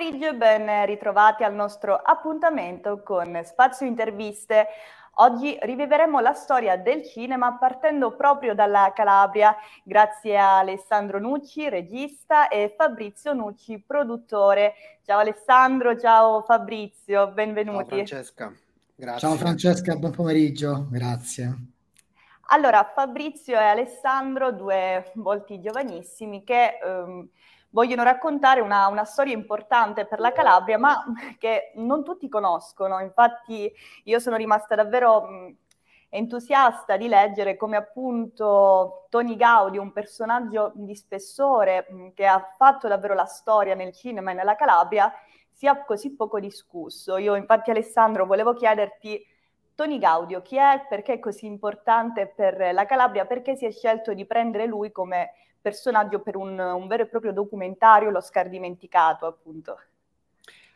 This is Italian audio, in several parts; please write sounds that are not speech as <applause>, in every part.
pomeriggio e ben ritrovati al nostro appuntamento con Spazio Interviste. Oggi riviveremo la storia del cinema partendo proprio dalla Calabria, grazie a Alessandro Nucci, regista, e Fabrizio Nucci, produttore. Ciao Alessandro, ciao Fabrizio, benvenuti. Ciao Francesca, grazie. Ciao Francesca, buon pomeriggio, grazie. Allora, Fabrizio e Alessandro, due volti giovanissimi che... Um, vogliono raccontare una, una, storia importante per la Calabria, ma <laughs> che non tutti conoscono. Infatti io sono rimasta davvero mh, entusiasta di leggere come appunto Tony Gaudi, un personaggio di spessore mh, che ha fatto davvero la storia nel cinema e nella Calabria, sia così poco discusso. Io infatti Alessandro volevo chiederti Tony Gaudio, chi è, perché è così importante per la Calabria, perché si è scelto di prendere lui come personaggio per un, un vero e proprio documentario, Lo Scar dimenticato, appunto.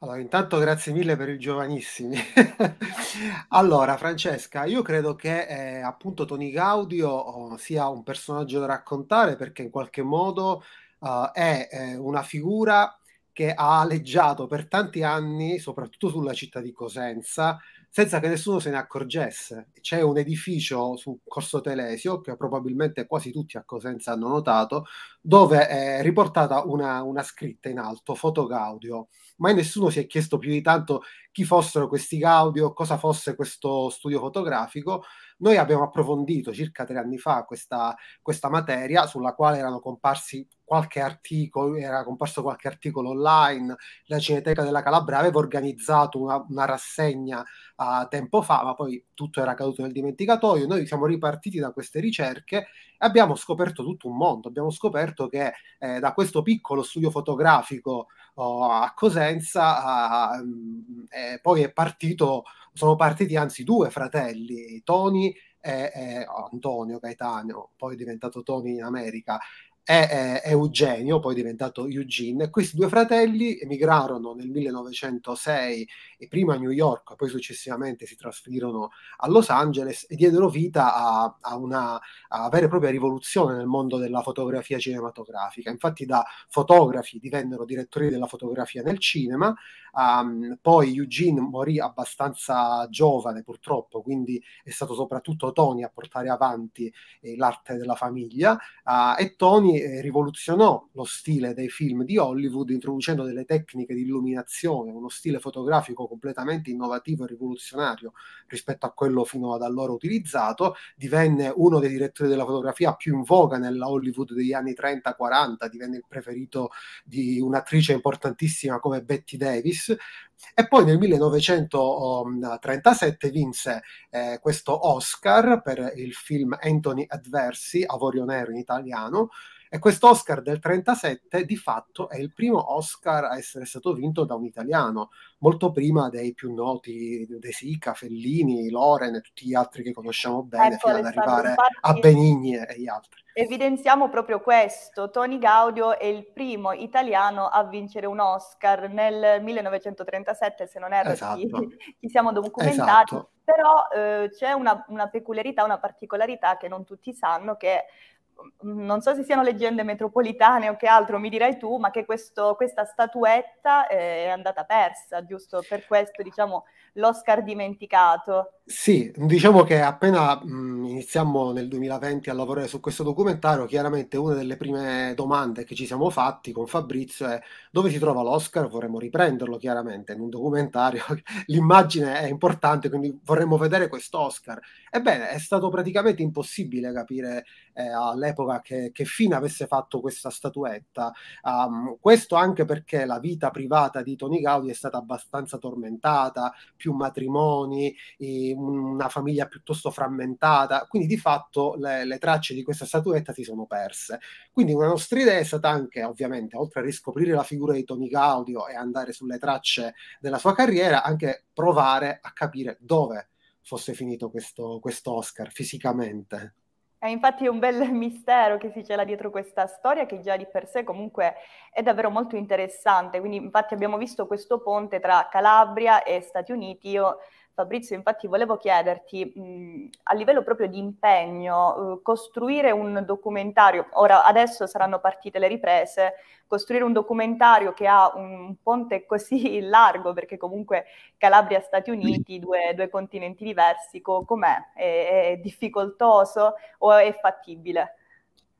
Allora, intanto grazie mille per i giovanissimi. <laughs> allora, Francesca, io credo che eh, appunto Tony Gaudio oh, sia un personaggio da raccontare perché in qualche modo uh, è eh, una figura che ha aleggiato per tanti anni, soprattutto sulla città di Cosenza, senza che nessuno se ne accorgesse. C'è un edificio su Corso Telesio, che probabilmente quasi tutti a Cosenza hanno notato, dove è riportata una, una scritta in alto, foto Gaudio. Mai nessuno si è chiesto più di tanto chi fossero questi Gaudio, cosa fosse questo studio fotografico. Noi abbiamo approfondito circa tre anni fa questa, questa materia sulla quale erano comparsi qualche articolo, era comparso qualche articolo online, la Cineteca della Calabria aveva organizzato una, una rassegna uh, tempo fa, ma poi tutto era caduto nel dimenticatoio. Noi siamo ripartiti da queste ricerche e abbiamo scoperto tutto un mondo. Abbiamo scoperto che eh, da questo piccolo studio fotografico oh, a Cosenza uh, eh, poi è partito, sono partiti anzi due fratelli, Tony e, e Antonio Gaetano, poi diventato Tony in America, è, è, Eugenio, poi diventato Eugene. Questi due fratelli emigrarono nel 1906 e prima a New York, poi successivamente si trasferirono a Los Angeles e diedero vita a, a una a vera e propria rivoluzione nel mondo della fotografia cinematografica. Infatti da fotografi divennero direttori della fotografia nel cinema, um, poi Eugene morì abbastanza giovane purtroppo, quindi è stato soprattutto Tony a portare avanti eh, l'arte della famiglia uh, e Tony eh, rivoluzionò lo stile dei film di Hollywood introducendo delle tecniche di illuminazione, uno stile fotografico completamente innovativo e rivoluzionario rispetto a quello fino ad allora utilizzato, divenne uno dei direttori della fotografia più in voga nella Hollywood degli anni 30-40, divenne il preferito di un'attrice importantissima come Betty Davis, e poi nel 1937 vinse eh, questo Oscar per il film Anthony Adversi, Avorio Nero in italiano, e questo Oscar del 37 di fatto è il primo Oscar a essere stato vinto da un italiano, molto prima dei più noti De Sica, Fellini, Loren e tutti gli altri che conosciamo bene, ecco, fino ad arrivare a Benigni e gli altri. Evidenziamo proprio questo, Tony Gaudio è il primo italiano a vincere un Oscar nel 1937, se non erro, esatto. <laughs> ci, ci, siamo documentati, esatto. però eh, c'è una, una peculiarità, una particolarità che non tutti sanno, che non so se siano leggende metropolitane o che altro, mi dirai tu, ma che questo, questa statuetta è andata persa, giusto per questo, diciamo, l'Oscar dimenticato. Sì, diciamo che appena mh, iniziamo nel 2020 a lavorare su questo documentario, chiaramente una delle prime domande che ci siamo fatti con Fabrizio è dove si trova l'Oscar? Vorremmo riprenderlo chiaramente in un documentario, <laughs> l'immagine è importante, quindi vorremmo vedere questo Oscar. Ebbene, è stato praticamente impossibile capire eh, all'epoca che, che, fine avesse fatto questa statuetta. Um, questo anche perché la vita privata di Tony Gaudi è stata abbastanza tormentata, più matrimoni, una famiglia piuttosto frammentata, quindi di fatto le, le, tracce di questa statuetta si sono perse. Quindi una nostra idea è stata anche, ovviamente, oltre a riscoprire la figura di Tony Gaudio e andare sulle tracce della sua carriera, anche provare a capire dove fosse finito questo, questo Oscar fisicamente. È infatti un bel <laughs> mistero che si cela dietro questa storia che già di per sé comunque è davvero molto interessante. Quindi infatti abbiamo visto questo ponte tra Calabria e Stati Uniti. Io Fabrizio, infatti volevo chiederti, mh, a livello proprio di impegno, uh, costruire un documentario, ora adesso saranno partite le riprese, costruire un documentario che ha un ponte così <laughs> largo, perché comunque Calabria Stati Uniti, due, due continenti diversi, co- com'è? È, è difficoltoso o è fattibile?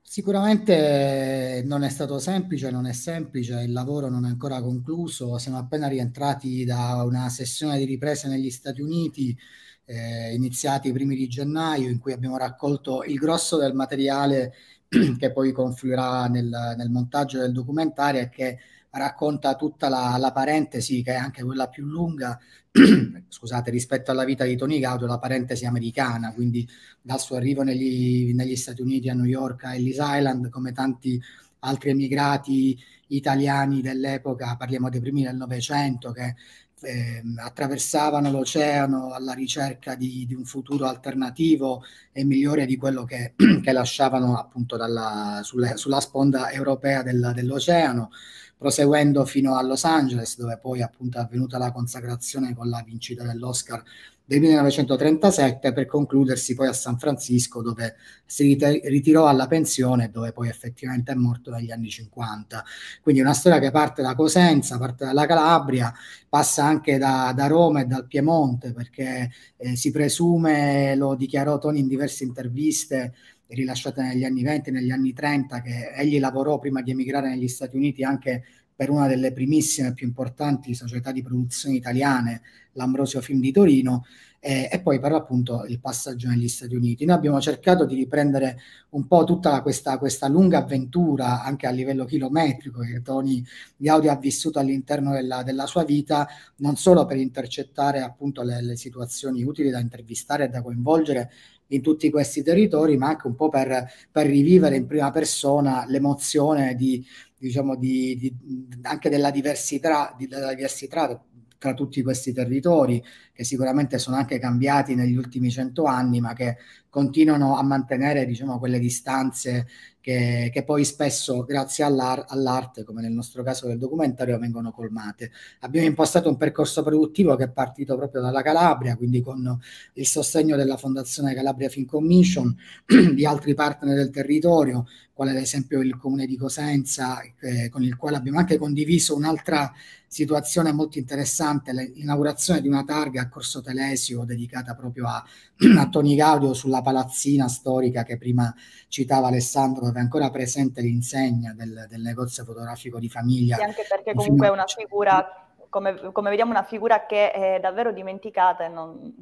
Sicuramente non è stato semplice, non è semplice, il lavoro non è ancora concluso, siamo appena rientrati da una sessione di riprese negli Stati Uniti, eh, iniziati i primi di gennaio, in cui abbiamo raccolto il grosso del materiale <clears throat> che poi confluirà nel, nel montaggio del documentario e che racconta tutta la, la, parentesi, che è anche quella più lunga, <clears throat> scusate, rispetto alla vita di Tony Gaudio, la parentesi americana, quindi dal suo arrivo negli, negli Stati Uniti a New York a Ellis Island, come tanti altri emigrati italiani dell'epoca, parliamo dei primi del Novecento, che eh, attraversavano l'oceano alla ricerca di, di, un futuro alternativo e migliore di quello che, <clears throat> che lasciavano appunto dalla, sulle, sulla sponda europea del, dell'oceano proseguendo fino a Los Angeles, dove poi appunto è avvenuta la consacrazione con la vincita dell'Oscar del 1937 per concludersi poi a San Francisco dove si ritirò alla pensione dove poi effettivamente è morto negli anni 50. Quindi una storia che parte da Cosenza, parte dalla Calabria, passa anche da, da Roma e dal Piemonte perché eh, si presume, lo dichiarò Tony in diverse interviste, rilasciate negli anni 20 e negli anni 30, che egli lavorò prima di emigrare negli Stati Uniti anche per una delle primissime e più importanti società di produzione italiane, l'Ambrosio Film di Torino, eh, e poi per appunto il passaggio negli Stati Uniti. Noi abbiamo cercato di riprendere un po' tutta questa, questa lunga avventura, anche a livello chilometrico, che Tony Gaudi ha vissuto all'interno della, della, sua vita, non solo per intercettare appunto le, le situazioni utili da intervistare e da coinvolgere, in tutti questi territori, ma anche un po' per, per rivivere in prima persona l'emozione di, diciamo, di, di, anche della diversità, della diversità tra tutti questi territori, che sicuramente sono anche cambiati negli ultimi cento anni, ma che continuano a mantenere diciamo, quelle distanze che, che poi spesso, grazie all'ar- all'arte, come nel nostro caso del documentario, vengono colmate. Abbiamo impostato un percorso produttivo che è partito proprio dalla Calabria, quindi con il sostegno della Fondazione Calabria Film Commission, <clears throat> di altri partner del territorio, quale ad esempio il comune di Cosenza, eh, con il quale abbiamo anche condiviso un'altra situazione molto interessante, l'inaugurazione di una targa a Corso Telesio dedicata proprio a, <clears throat> a Tony Gaudio sulla palazzina storica che prima citava Alessandro, dove è ancora presente l'insegna del, del negozio fotografico di famiglia. Sì, anche perché comunque è una figura, come, come, vediamo, una figura che è davvero dimenticata e non...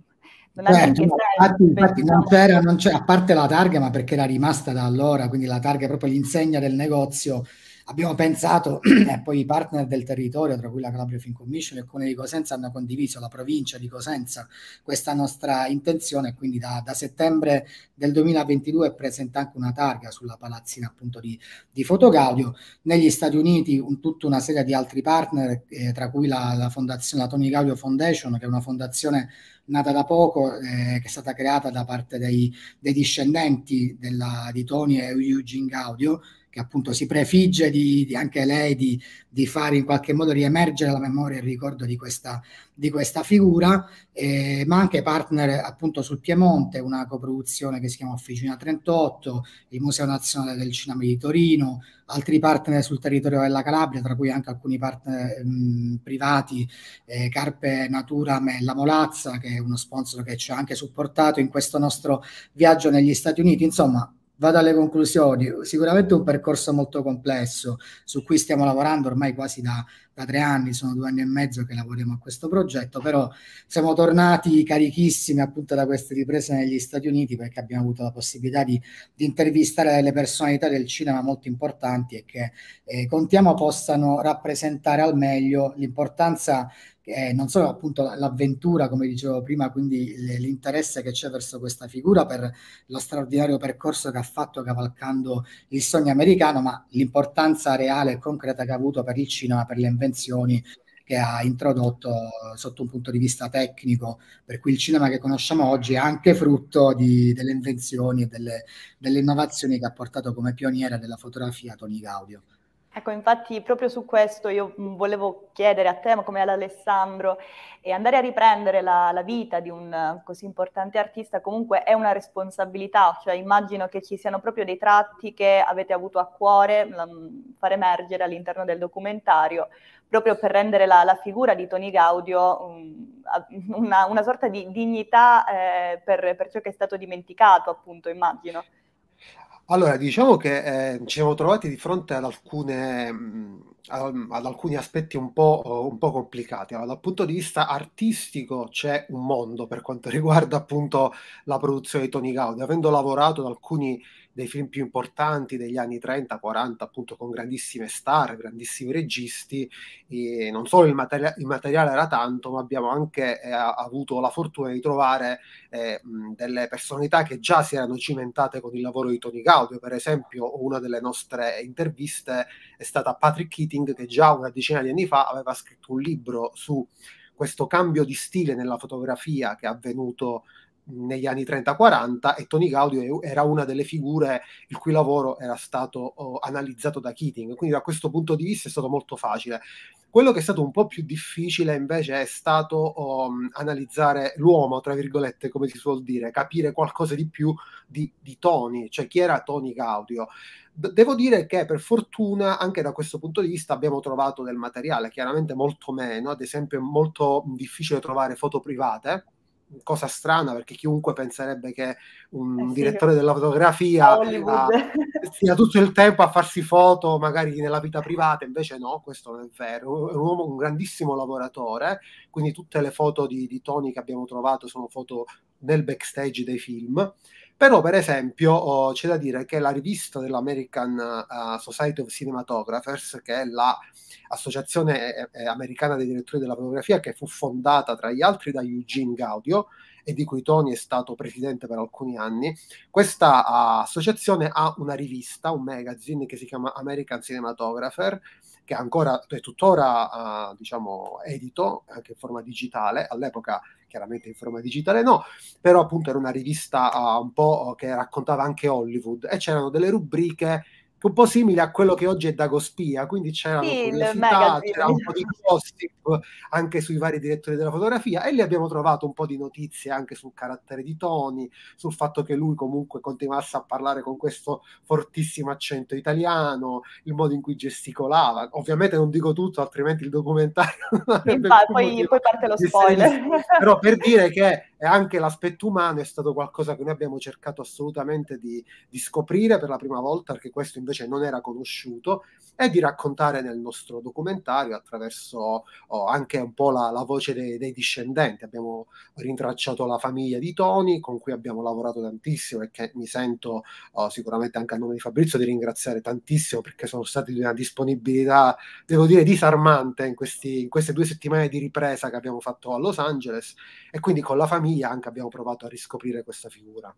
Non certo, no, infatti, infatti non c'era, non c'era, a parte la targa, ma perché era rimasta da allora, quindi la targa è proprio l'insegna del negozio Abbiamo pensato, e <clears throat> poi i partner del territorio, tra cui la Calabria Film Commission e il Comune di Cosenza, hanno condiviso la provincia di Cosenza questa nostra intenzione, quindi da, da settembre del 2022 è presente anche una targa sulla palazzina appunto di, di Fotogaudio. Negli Stati Uniti un, tutta una serie di altri partner, eh, tra cui la, la fondazione, la Tony Gaudio Foundation, che è una fondazione nata da poco, eh, che è stata creata da parte dei, dei discendenti della, di Tony e Eugene Gaudio, che appunto si prefigge di, di anche lei di, di, fare in qualche modo riemergere la memoria e il ricordo di questa, di questa figura, eh, ma anche partner appunto sul Piemonte, una coproduzione che si chiama Officina 38, il Museo Nazionale del Cinema di Torino, altri partner sul territorio della Calabria, tra cui anche alcuni partner mh, privati, eh, Carpe Natura La Molazza, che è uno sponsor che ci ha anche supportato in questo nostro viaggio negli Stati Uniti, insomma vado alle conclusioni. Sicuramente un percorso molto complesso su cui stiamo lavorando ormai quasi da, da, tre anni, sono due anni e mezzo che lavoriamo a questo progetto, però siamo tornati carichissimi appunto da queste riprese negli Stati Uniti perché abbiamo avuto la possibilità di, di intervistare delle personalità del cinema molto importanti e che eh, contiamo possano rappresentare al meglio l'importanza eh, non solo appunto l'avventura, come dicevo prima, quindi l'interesse che c'è verso questa figura per lo straordinario percorso che ha fatto cavalcando il sogno americano, ma l'importanza reale e concreta che ha avuto per il cinema, per le invenzioni che ha introdotto sotto un punto di vista tecnico, per cui il cinema che conosciamo oggi è anche frutto di, delle invenzioni e delle, delle innovazioni che ha portato come pioniere della fotografia Tony Gaudio. Ecco, infatti proprio su questo io mm, volevo chiedere a te, come ad Alessandro, e andare a riprendere la, la, vita di un così importante artista comunque è una responsabilità, cioè immagino che ci siano proprio dei tratti che avete avuto a cuore um, far emergere all'interno del documentario, proprio per rendere la, la figura di Tony Gaudio um, una, una, sorta di dignità eh, per, per ciò che è stato dimenticato, appunto, immagino. Allora, diciamo che eh, ci siamo trovati di fronte ad, alcune, mh, ad alcuni aspetti un po', un po' complicati. Allora, dal punto di vista artistico c'è un mondo per quanto <laughs> riguarda appunto la produzione di Tony Gaudi. Avendo lavorato ad alcuni dei film più importanti degli anni 30-40, appunto con grandissime star, grandissimi registi, e non solo il, materia- il materiale era tanto, ma abbiamo anche eh, avuto la fortuna di trovare eh, delle personalità che già si erano cimentate con il lavoro di Tony Gaudio. Per esempio, una delle nostre interviste è stata Patrick Keating, che già una decina di anni fa aveva scritto un libro su questo cambio di stile nella fotografia che è avvenuto negli anni 30-40 e Tony Gaudio era una delle figure il cui lavoro era stato oh, analizzato da Keating, quindi da questo punto di vista è stato molto facile. Quello che è stato un po' più difficile invece è stato oh, analizzare l'uomo, tra virgolette, come si suol dire, capire qualcosa di più di, di Tony, cioè chi era Tony Gaudio. Devo dire che per fortuna anche da questo punto di vista abbiamo trovato del materiale, chiaramente molto meno, ad esempio è molto difficile trovare foto private, cosa strana perché chiunque penserebbe che un eh sì, direttore della fotografia uh, stia tutto il tempo a farsi foto magari nella vita privata, invece no, questo non è vero, è un uomo, un grandissimo lavoratore, quindi tutte le foto di, di Tony che abbiamo trovato sono foto nel backstage dei film. Però, per esempio, oh, c'è da dire che la rivista dell'American uh, Society of Cinematographers, che è l'associazione eh, eh, americana dei direttori della fotografia, che fu fondata tra gli altri da Eugene Gaudio e di cui Tony è stato presidente per alcuni anni, questa uh, associazione ha una rivista, un magazine che si chiama American Cinematographer, che ancora è tuttora uh, diciamo edito anche in forma digitale. All'epoca chiaramente in forma digitale no, però appunto era una rivista uh, un po' che raccontava anche Hollywood. E c'erano delle rubriche un po' simile a quello che oggi è Dagospia, quindi c'erano sì, curiosità, c'era un po' di gossip <laughs> anche sui vari direttori della fotografia e lì abbiamo trovato un po' di notizie anche sul carattere di Tony, sul fatto che lui comunque continuasse a parlare con questo fortissimo accento italiano, il modo in cui gesticolava. Ovviamente non dico tutto, altrimenti il documentario... <laughs> Infatti, poi, poi parte lo spoiler. Però per dire che e anche l'aspetto umano è stato qualcosa che noi abbiamo cercato assolutamente di, di, scoprire per la prima volta, perché questo invece non era conosciuto, e di raccontare nel nostro documentario attraverso oh, anche un po' la, la voce dei, dei, discendenti. Abbiamo rintracciato la famiglia di Tony, con cui abbiamo lavorato tantissimo e che mi sento oh, sicuramente anche a nome di Fabrizio di ringraziare tantissimo perché sono stati di una disponibilità, devo dire, disarmante in, questi, in queste due settimane di ripresa che abbiamo fatto a Los Angeles e quindi con la famiglia anche abbiamo provato a riscoprire questa figura.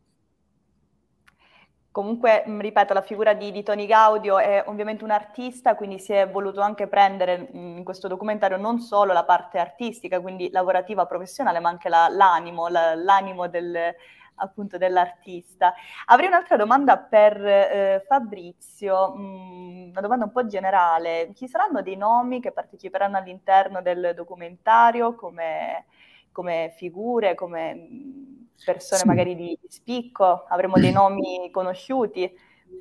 Comunque, ripeto, la figura di, di, Tony Gaudio è ovviamente un artista, quindi si è voluto anche prendere in questo documentario non solo la parte artistica, quindi lavorativa, professionale, ma anche la, l'animo, la, l'animo del, appunto dell'artista. Avrei un'altra domanda per eh, Fabrizio, mh, una domanda un po' generale. Ci saranno dei nomi che parteciperanno all'interno del documentario come come figure, come persone sì. magari di spicco? Avremo dei <clears throat> nomi conosciuti?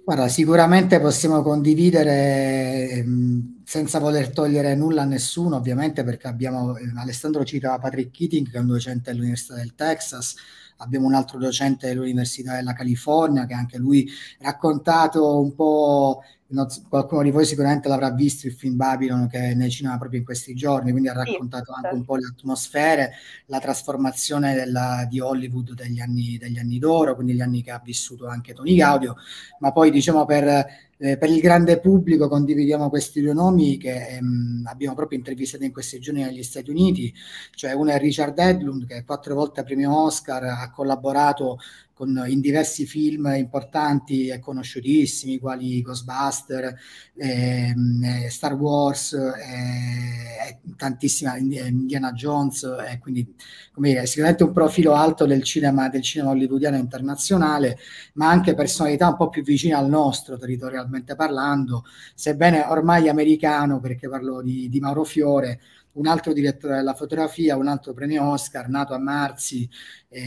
Guarda, sicuramente possiamo condividere ehm, senza voler togliere nulla a nessuno, ovviamente, perché abbiamo eh, Alessandro citava Patrick Keating, che è un docente all'Università del Texas, abbiamo un altro docente dell'Università della California che anche lui ha raccontato un po' non, qualcuno di voi sicuramente l'avrà visto il film Babylon che è nel cinema proprio in questi giorni, quindi ha raccontato sì, anche certo. un po' le atmosfere, la trasformazione della, di Hollywood degli anni, degli anni d'oro, quindi gli anni che ha vissuto anche Tony Gaudio, ma poi diciamo per eh, per il grande pubblico condividiamo questi due nomi che ehm, abbiamo proprio intervistato in questi giorni negli Stati Uniti, cioè uno è Richard Edlund che quattro volte premio Oscar ha collaborato con, in diversi film importanti e conosciutissimi, quali Ghostbuster, ehm, eh, Star Wars, eh, tantissima Indiana Jones, e quindi come dire, sicuramente un profilo alto del cinema, del cinema hollywoodiano internazionale, ma anche personalità un po' più vicine al nostro, territorialmente parlando, sebbene ormai americano, perché parlo di, di Mauro Fiore, un altro direttore della fotografia, un altro premio Oscar, nato a Marzi, eh,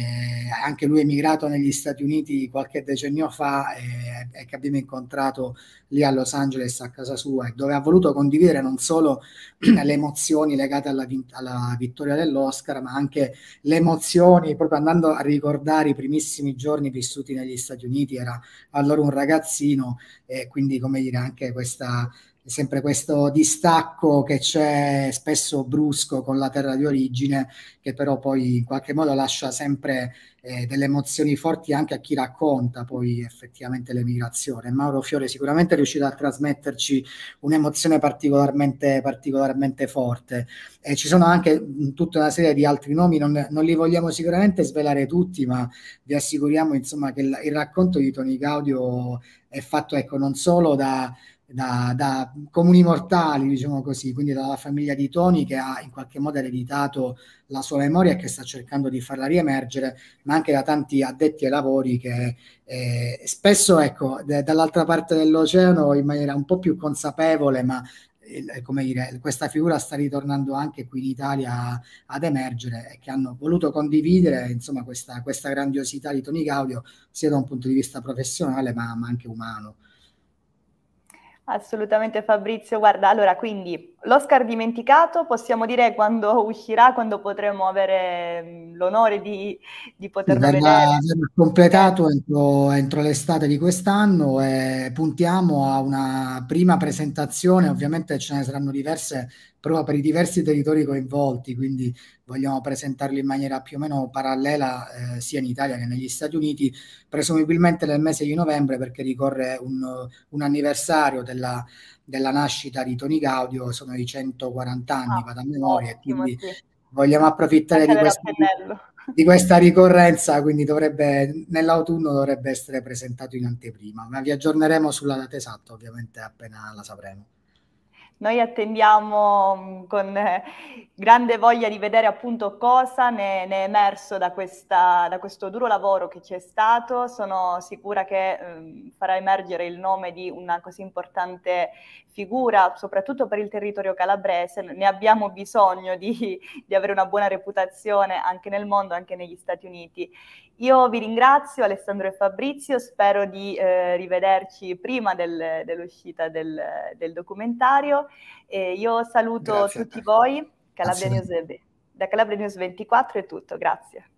anche lui emigrato negli Stati Uniti qualche decennio fa e eh, che abbiamo incontrato lì a Los Angeles a casa sua, dove ha voluto condividere non solo <clears throat> le emozioni legate alla, alla vittoria dell'Oscar, ma anche le emozioni, proprio andando a ricordare i primissimi giorni vissuti negli Stati Uniti, era allora un ragazzino e quindi come dire anche questa sempre questo distacco che c'è spesso brusco con la terra di origine, che però poi in qualche modo lascia sempre eh, delle emozioni forti anche a chi racconta poi effettivamente l'emigrazione. Mauro Fiore sicuramente è riuscito a trasmetterci un'emozione particolarmente, particolarmente forte. E ci sono anche tutta una serie di altri nomi, non, non, li vogliamo sicuramente svelare tutti, ma vi assicuriamo insomma che il, il racconto di Tony Gaudio è fatto ecco, non solo da da, da, comuni mortali, diciamo così, quindi dalla famiglia di Tony che ha in qualche modo ereditato la sua memoria e che sta cercando di farla riemergere, ma anche da tanti addetti ai lavori che eh, spesso, ecco, d- dall'altra parte dell'oceano in maniera un po' più consapevole, ma eh, come dire, questa figura sta ritornando anche qui in Italia ad emergere e che hanno voluto condividere insomma questa, questa grandiosità di Tony Gaudio sia da un punto di vista professionale ma, ma anche umano. Assolutamente Fabrizio, guarda, allora quindi l'Oscar dimenticato possiamo dire quando uscirà, quando potremo avere mm, l'onore di, di poterlo verrà, vedere. Verrà completato entro, entro, l'estate di quest'anno e puntiamo a una prima presentazione, ovviamente ce ne saranno diverse proprio per i diversi territori coinvolti, quindi vogliamo presentarli in maniera più o meno parallela eh, sia in Italia che negli Stati Uniti, presumibilmente nel mese di novembre perché ricorre un, un anniversario della, della, nascita di Tony Gaudio, sono i 140 anni, ah, vado a memoria, e quindi sì. vogliamo approfittare di questa, di questa, ricorrenza, quindi dovrebbe, nell'autunno dovrebbe essere presentato in anteprima, ma vi aggiorneremo sulla data esatta ovviamente appena la sapremo. Noi attendiamo mm, con eh, grande voglia di vedere appunto cosa ne, ne è emerso da, questa, da, questo duro lavoro che c'è stato. Sono sicura che eh, farà emergere il nome di una così importante figura, soprattutto per il territorio calabrese. Ne abbiamo bisogno di, di avere una buona reputazione anche nel mondo, anche negli Stati Uniti. Io vi ringrazio Alessandro e Fabrizio, spero di eh, rivederci prima del, dell'uscita del, del documentario. E io saluto grazie tutti voi, Calabria News, da Calabria News 24 è tutto, grazie.